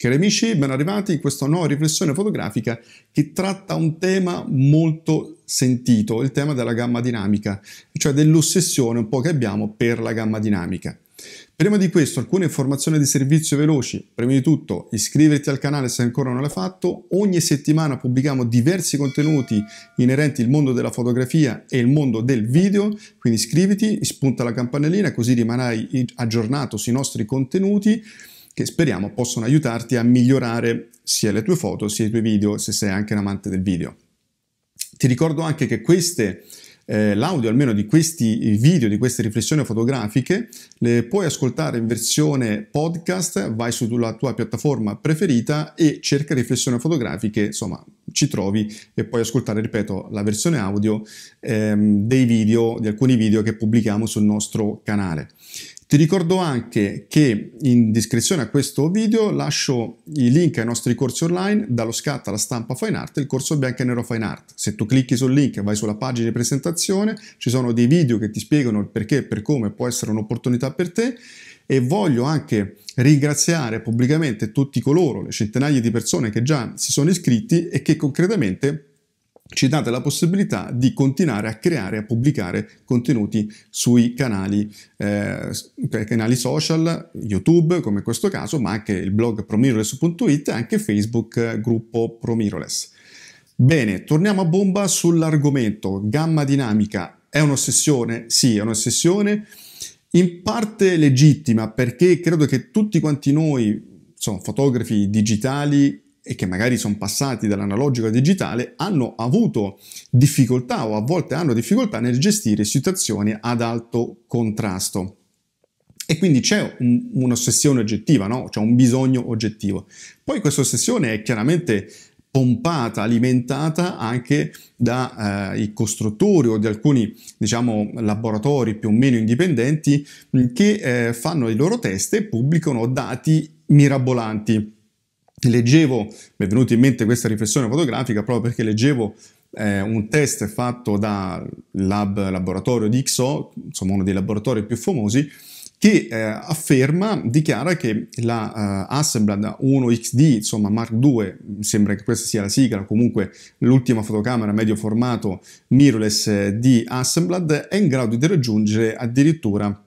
Cari amici, ben arrivati in questa nuova riflessione fotografica che tratta un tema molto sentito, il tema della gamma dinamica, cioè dell'ossessione un po' che abbiamo per la gamma dinamica. Prima di questo alcune informazioni di servizio veloci. Prima di tutto iscriverti al canale se ancora non l'hai fatto. Ogni settimana pubblichiamo diversi contenuti inerenti al mondo della fotografia e il mondo del video, quindi iscriviti, spunta la campanellina così rimarrai aggiornato sui nostri contenuti che speriamo possono aiutarti a migliorare sia le tue foto sia i tuoi video se sei anche un amante del video. Ti ricordo anche che queste eh, l'audio almeno di questi video, di queste riflessioni fotografiche, le puoi ascoltare in versione podcast, vai sulla tua piattaforma preferita e cerca riflessioni fotografiche, insomma ci trovi e puoi ascoltare, ripeto, la versione audio ehm, dei video, di alcuni video che pubblichiamo sul nostro canale. Ti ricordo anche che in descrizione a questo video lascio i link ai nostri corsi online, dallo scatto alla stampa Fine Art il corso bianco e nero Fine Art. Se tu clicchi sul link vai sulla pagina di presentazione, ci sono dei video che ti spiegano il perché e per come può essere un'opportunità per te e voglio anche ringraziare pubblicamente tutti coloro, le centinaia di persone che già si sono iscritti e che concretamente ci date la possibilità di continuare a creare e a pubblicare contenuti sui canali, eh, canali social, YouTube come in questo caso, ma anche il blog promirrorless.it e anche Facebook gruppo Promirrorless. Bene, torniamo a bomba sull'argomento gamma dinamica. È un'ossessione? Sì, è un'ossessione in parte legittima perché credo che tutti quanti noi, insomma, fotografi digitali, e che magari sono passati dall'analogico al digitale hanno avuto difficoltà o a volte hanno difficoltà nel gestire situazioni ad alto contrasto. E quindi c'è un, un'ossessione oggettiva, no? c'è un bisogno oggettivo. Poi questa ossessione è chiaramente pompata, alimentata anche dai eh, costruttori o di alcuni diciamo, laboratori più o meno indipendenti che eh, fanno i loro test e pubblicano dati mirabolanti leggevo, mi è venuta in mente questa riflessione fotografica proprio perché leggevo eh, un test fatto dal lab, laboratorio di XO, insomma uno dei laboratori più famosi, che eh, afferma, dichiara che la uh, Hasselblad 1XD, insomma Mark II, mi sembra che questa sia la sigla, comunque l'ultima fotocamera medio formato mirrorless di Hasselblad, è in grado di raggiungere addirittura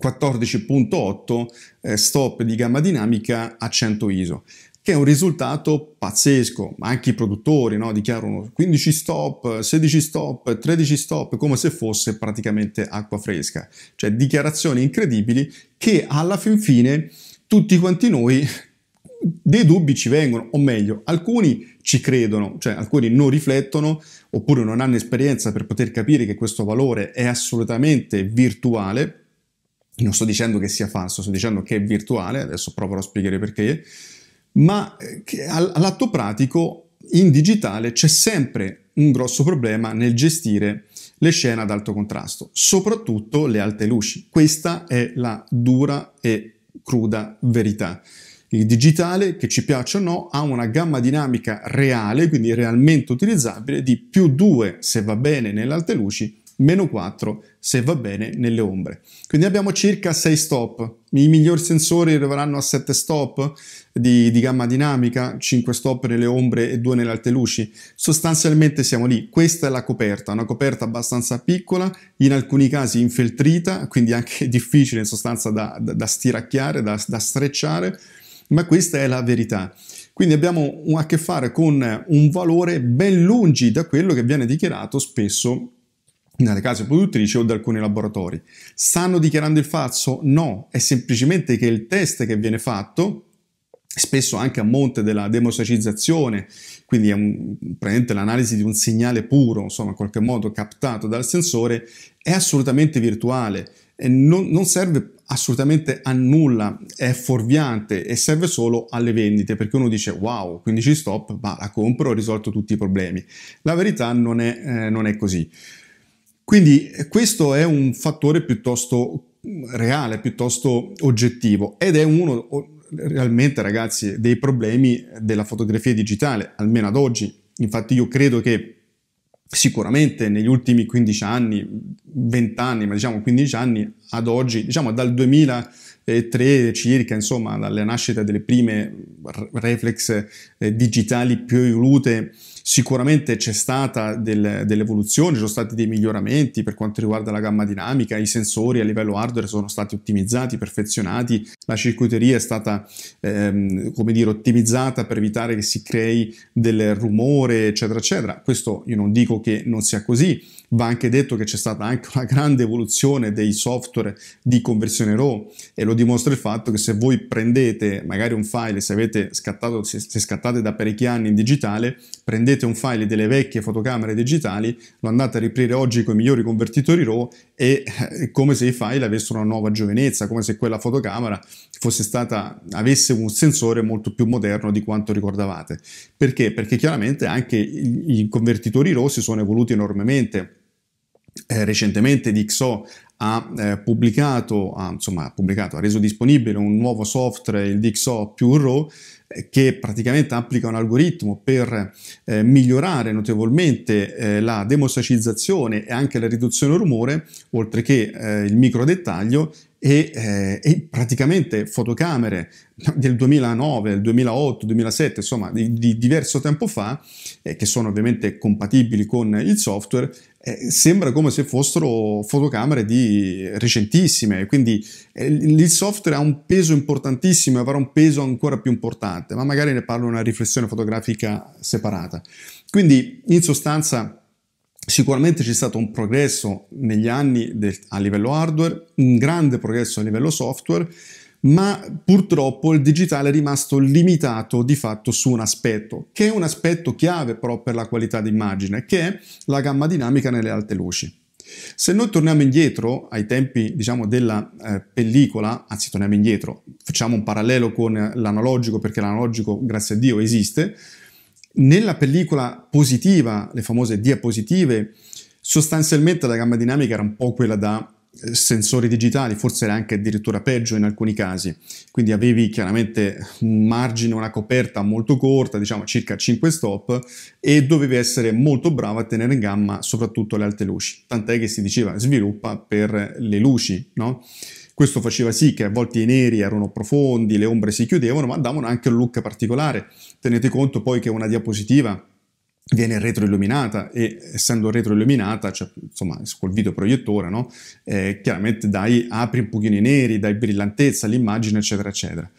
14.8 eh, stop di gamma dinamica a 100 ISO che è un risultato pazzesco, anche i produttori no, dichiarano 15 stop, 16 stop, 13 stop, come se fosse praticamente acqua fresca, cioè dichiarazioni incredibili che alla fin fine tutti quanti noi dei dubbi ci vengono, o meglio, alcuni ci credono, cioè alcuni non riflettono oppure non hanno esperienza per poter capire che questo valore è assolutamente virtuale non sto dicendo che sia falso, sto dicendo che è virtuale, adesso proverò a spiegare perché, ma eh, all'atto pratico in digitale c'è sempre un grosso problema nel gestire le scene ad alto contrasto, soprattutto le alte luci. Questa è la dura e cruda verità. Il digitale, che ci piaccia o no, ha una gamma dinamica reale, quindi realmente utilizzabile, di più 2 se va bene nelle alte luci meno 4 se va bene nelle ombre. Quindi abbiamo circa 6 stop. I migliori sensori arriveranno a 7 stop di, di, gamma dinamica, 5 stop nelle ombre e 2 nelle alte luci. Sostanzialmente siamo lì. Questa è la coperta, una coperta abbastanza piccola, in alcuni casi infeltrita, quindi anche difficile in sostanza da, da, da stiracchiare, da, da strecciare, ma questa è la verità. Quindi abbiamo a che fare con un valore ben lungi da quello che viene dichiarato spesso dalle case produttrici o da alcuni laboratori. Stanno dichiarando il falso? No, è semplicemente che il test che viene fatto, spesso anche a monte della demosacizzazione, quindi è un, l'analisi di un segnale puro, insomma in qualche modo captato dal sensore, è assolutamente virtuale non, non serve assolutamente a nulla, è fuorviante e serve solo alle vendite perché uno dice wow, 15 stop, ma la compro, ho risolto tutti i problemi. La verità non è, eh, non è così. Quindi questo è un fattore piuttosto reale, piuttosto oggettivo ed è uno realmente ragazzi dei problemi della fotografia digitale, almeno ad oggi. Infatti io credo che sicuramente negli ultimi 15 anni, 20 anni, ma diciamo 15 anni ad oggi, diciamo dal 2000 2003 circa, insomma, dalle nascite delle prime reflex eh, digitali più evolute, Sicuramente c'è stata del, dell'evoluzione, ci sono stati dei miglioramenti per quanto riguarda la gamma dinamica, i sensori a livello hardware sono stati ottimizzati, perfezionati, la circuiteria è stata ehm, come dire, ottimizzata per evitare che si crei del rumore, eccetera, eccetera. Questo io non dico che non sia così, va anche detto che c'è stata anche una grande evoluzione dei software di conversione RAW e lo dimostra il fatto che se voi prendete magari un file, se avete scattato, se scattate da parecchi anni in digitale, prendete prendete un file delle vecchie fotocamere digitali, lo andate a riprire oggi con i migliori convertitori RAW e è come se i file avessero una nuova giovinezza, come se quella fotocamera fosse stata, avesse un sensore molto più moderno di quanto ricordavate. Perché? Perché chiaramente anche i convertitori RAW si sono evoluti enormemente. Eh, recentemente DxO ha eh, pubblicato, ha, insomma, ha pubblicato, ha reso disponibile un nuovo software, il DxO Pure RAW, che praticamente applica un algoritmo per eh, migliorare notevolmente eh, la demosacizzazione e anche la riduzione del rumore, oltre che eh, il micro dettaglio e, eh, e, praticamente fotocamere del 2009, del 2008, 2007, insomma di, di diverso tempo fa, eh, che sono ovviamente compatibili con il software, eh, sembra come se fossero fotocamere di recentissime, quindi eh, il software ha un peso importantissimo e avrà un peso ancora più importante, ma magari ne parlo in una riflessione fotografica separata. Quindi in sostanza Sicuramente c'è stato un progresso negli anni del, a livello hardware, un grande progresso a livello software, ma purtroppo il digitale è rimasto limitato di fatto su un aspetto, che è un aspetto chiave però per la qualità d'immagine, che è la gamma dinamica nelle alte luci. Se noi torniamo indietro ai tempi, diciamo, della eh, pellicola, anzi torniamo indietro, facciamo un parallelo con l'analogico perché l'analogico, grazie a Dio, esiste, nella pellicola positiva, le famose diapositive, sostanzialmente la gamma dinamica era un po' quella da sensori digitali, forse era anche addirittura peggio in alcuni casi, quindi avevi chiaramente un margine, una coperta molto corta, diciamo circa 5 stop, e dovevi essere molto bravo a tenere in gamma soprattutto le alte luci, tant'è che si diceva sviluppa per le luci, no? Questo faceva sì che a volte i neri erano profondi, le ombre si chiudevano, ma davano anche un look particolare. Tenete conto poi che una diapositiva viene retroilluminata e essendo retroilluminata, cioè, insomma, col videoproiettore, no? Eh, chiaramente dai, apri un pochino i neri, dai brillantezza all'immagine, eccetera, eccetera.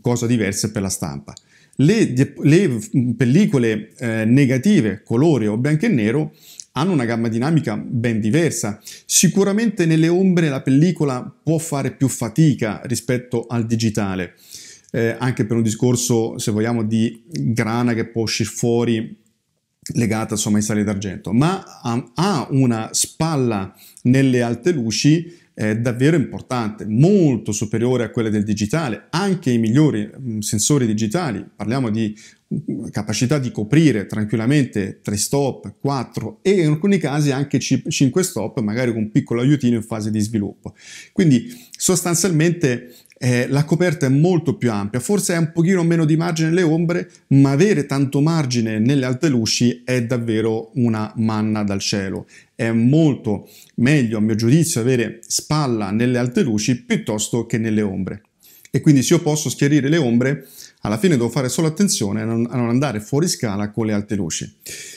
Cosa diversa per la stampa. Le, le pellicole eh, negative, colore o bianco e nero, hanno una gamma dinamica ben diversa. Sicuramente nelle ombre la pellicola può fare più fatica rispetto al digitale, eh, anche per un discorso, se vogliamo, di grana che può uscire fuori legata insomma ai sali d'argento, ma ha una spalla nelle alte luci eh, davvero importante, molto superiore a quelle del digitale, anche i migliori mh, sensori digitali, parliamo di capacità di coprire tranquillamente 3 stop, 4 e in alcuni casi anche 5 stop, magari con un piccolo aiutino in fase di sviluppo. Quindi sostanzialmente eh, la coperta è molto più ampia, forse è un pochino meno di margine nelle ombre, ma avere tanto margine nelle alte luci è davvero una manna dal cielo. È molto meglio, a mio giudizio, avere spalla nelle alte luci piuttosto che nelle ombre. E quindi se io posso schiarire le ombre, alla fine devo fare solo attenzione a non, a non andare fuori scala con le alte luci.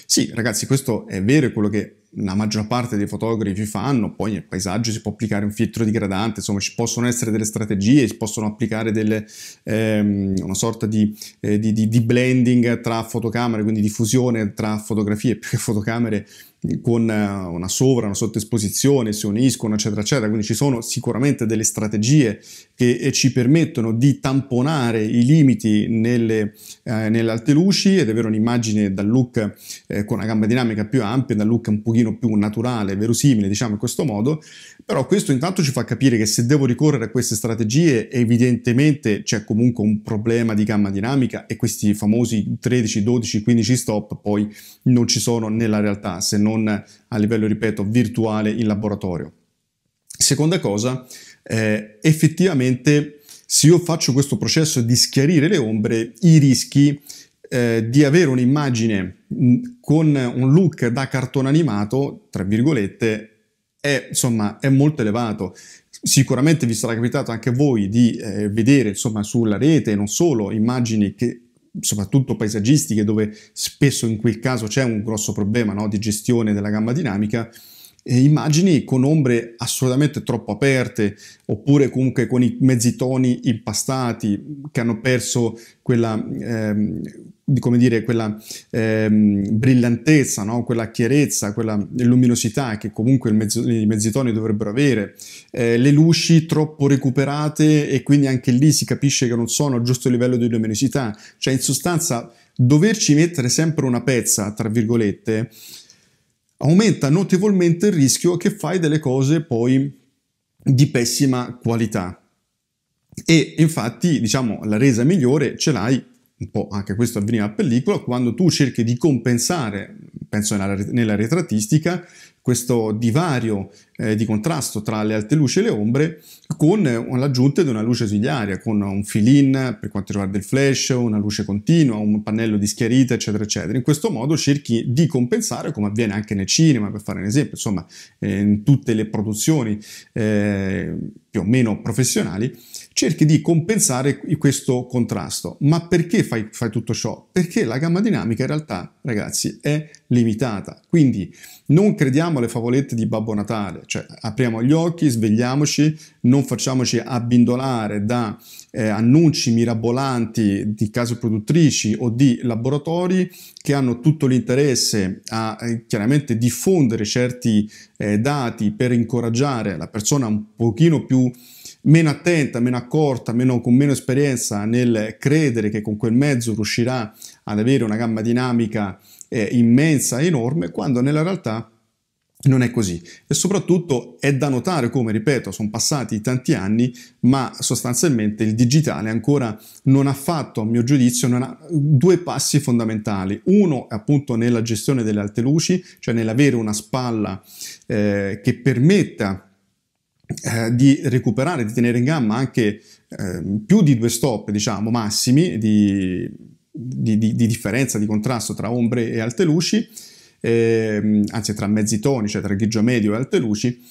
Sì, ragazzi, questo è vero, è quello che la maggior parte dei fotografi fanno, poi nel paesaggio si può applicare un filtro di gradante, insomma ci possono essere delle strategie, si possono applicare delle, ehm, una sorta di, eh, di, di, di blending tra fotocamere, quindi di fusione tra fotografie più che fotocamere con eh, una sovra, una sottoesposizione, si uniscono, eccetera, eccetera. Quindi ci sono sicuramente delle strategie che eh, ci permettono di tamponare i limiti nelle, eh, nelle alte luci ed avere un'immagine dal look eh, con una gamma dinamica più ampia, dal look un pochino più naturale, verosimile, diciamo in questo modo. Però questo intanto ci fa capire che se devo ricorrere a queste strategie, evidentemente c'è comunque un problema di gamma dinamica e questi famosi 13, 12, 15 stop poi non ci sono nella realtà, se non non a livello, ripeto, virtuale in laboratorio. Seconda cosa, eh, effettivamente se io faccio questo processo di schiarire le ombre, i rischi eh, di avere un'immagine con un look da cartone animato, tra virgolette, è, insomma, è molto elevato. Sicuramente vi sarà capitato anche a voi di eh, vedere insomma, sulla rete non solo immagini che soprattutto paesaggistiche dove spesso in quel caso c'è un grosso problema no, di gestione della gamma dinamica, eh, immagini con ombre assolutamente troppo aperte oppure comunque con i mezzi toni impastati che hanno perso quella, ehm, come dire, quella ehm, brillantezza, no? quella chiarezza, quella luminosità che comunque mezzo, i mezzi toni dovrebbero avere, eh, le luci troppo recuperate e quindi anche lì si capisce che non sono a giusto livello di luminosità, cioè in sostanza doverci mettere sempre una pezza, tra virgolette, aumenta notevolmente il rischio che fai delle cose poi di pessima qualità. E infatti, diciamo, la resa migliore ce l'hai, un po' anche questo avveniva a pellicola, quando tu cerchi di compensare, penso nella, nella ritrattistica, questo divario eh, di contrasto tra le alte luci e le ombre con l'aggiunta di una luce ausiliaria, con un fill-in per quanto riguarda il flash, una luce continua, un pannello di schiarita, eccetera, eccetera. In questo modo cerchi di compensare, come avviene anche nel cinema, per fare un esempio, insomma, eh, in tutte le produzioni eh, più o meno professionali, cerchi di compensare questo contrasto. Ma perché fai, fai, tutto ciò? Perché la gamma dinamica in realtà, ragazzi, è limitata. Quindi non crediamo alle favolette di Babbo Natale, cioè apriamo gli occhi, svegliamoci, non facciamoci abbindolare da eh, annunci mirabolanti di case produttrici o di laboratori che hanno tutto l'interesse a eh, chiaramente diffondere certi eh, dati per incoraggiare la persona un pochino più meno attenta, meno accorta, meno, con meno esperienza nel credere che con quel mezzo riuscirà ad avere una gamma dinamica eh, immensa e enorme, quando nella realtà non è così e soprattutto è da notare come, ripeto, sono passati tanti anni, ma sostanzialmente il digitale ancora non ha fatto, a mio giudizio, ha, due passi fondamentali. Uno appunto nella gestione delle alte luci, cioè nell'avere una spalla eh, che permetta eh, di recuperare, di tenere in gamma anche eh, più di due stop, diciamo, massimi di, di, di, di, differenza, di contrasto tra ombre e alte luci, eh, anzi tra mezzi toni, cioè tra grigio medio e alte luci.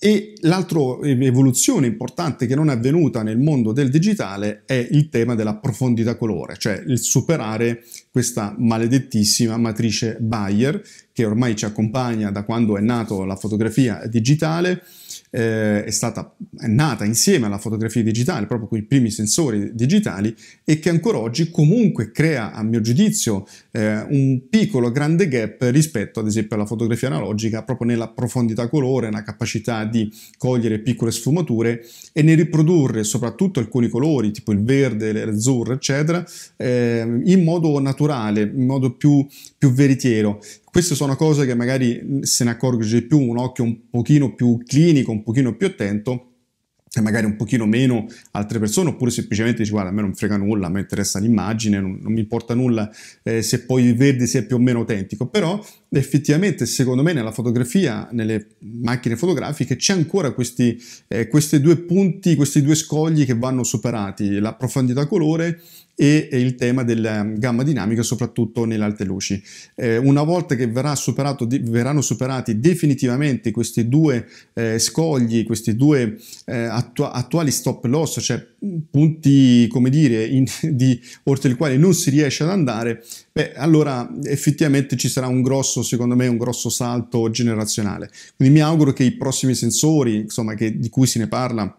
E l'altra evoluzione importante che non è avvenuta nel mondo del digitale è il tema della profondità colore, cioè il superare questa maledettissima matrice Bayer che ormai ci accompagna da quando è nato la fotografia digitale eh, è, stata, è nata insieme alla fotografia digitale, proprio con i primi sensori digitali, e che ancora oggi comunque crea, a mio giudizio, eh, un piccolo grande gap rispetto ad esempio alla fotografia analogica, proprio nella profondità colore, nella capacità di cogliere piccole sfumature e nel riprodurre soprattutto alcuni colori, tipo il verde, l'azzurro, eccetera, eh, in modo naturale, in modo più, più veritiero. Queste sono cose che magari se ne accorge più un occhio un pochino più clinico, un pochino più attento, e magari un pochino meno altre persone, oppure semplicemente dici guarda a me non frega nulla, a me interessa l'immagine, non, non mi importa nulla eh, se poi il verde sia più o meno autentico, però effettivamente secondo me nella fotografia, nelle macchine fotografiche c'è ancora questi, eh, questi due punti, questi due scogli che vanno superati, la profondità colore e il tema della gamma dinamica soprattutto nelle alte luci. Eh, una volta che verrà superato, di, verranno superati definitivamente questi due eh, scogli, questi due eh, attu- attuali stop loss, cioè punti come dire in, di, oltre i quali non si riesce ad andare, beh allora effettivamente ci sarà un grosso, secondo me, un grosso salto generazionale. Quindi mi auguro che i prossimi sensori, insomma, che, di cui si ne parla,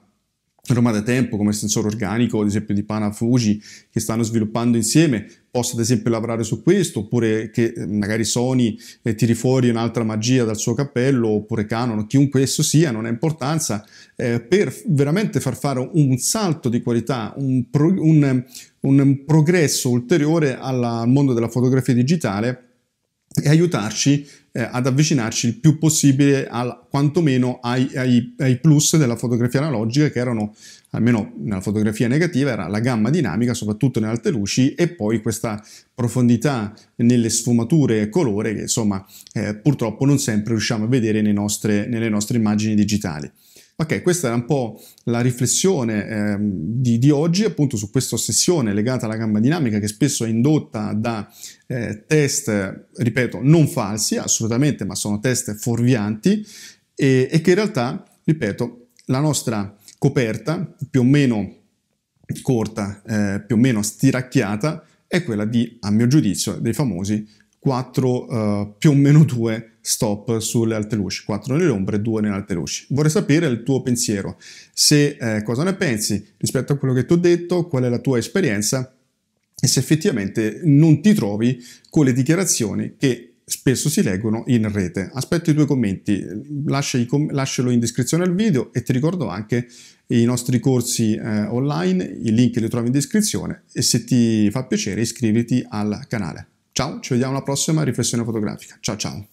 ormai da tempo come sensore organico, ad esempio di Pana Fuji, che stanno sviluppando insieme, possa ad esempio lavorare su questo, oppure che eh, magari Sony eh, tiri fuori un'altra magia dal suo cappello, oppure Canon, chiunque esso sia, non ha importanza, eh, per veramente far fare un salto di qualità, un, pro, un, un progresso ulteriore alla, al mondo della fotografia digitale e aiutarci eh, ad avvicinarci il più possibile al, quantomeno ai, ai, ai, plus della fotografia analogica che erano, almeno nella fotografia negativa, era la gamma dinamica, soprattutto nelle alte luci, e poi questa profondità nelle sfumature colore che insomma eh, purtroppo non sempre riusciamo a vedere nostre, nelle nostre immagini digitali. Ok, questa era un po' la riflessione eh, di, di, oggi appunto su questa ossessione legata alla gamma dinamica che spesso è indotta da eh, test, ripeto, non falsi assolutamente, ma sono test fuorvianti e, e che in realtà, ripeto, la nostra coperta, più o meno corta, eh, più o meno stiracchiata, è quella di, a mio giudizio, dei famosi 4 uh, più o meno 2 stop sulle alte luci, 4 nelle ombre e 2 nelle alte luci. Vorrei sapere il tuo pensiero, se eh, cosa ne pensi rispetto a quello che ti ho detto, qual è la tua esperienza e se effettivamente non ti trovi con le dichiarazioni che spesso si leggono in rete. Aspetto i tuoi commenti, com- lascialo in descrizione al video e ti ricordo anche i nostri corsi eh, online, i link li trovi in descrizione e se ti fa piacere iscriviti al canale. Ciao, ci vediamo alla prossima riflessione fotografica. Ciao ciao.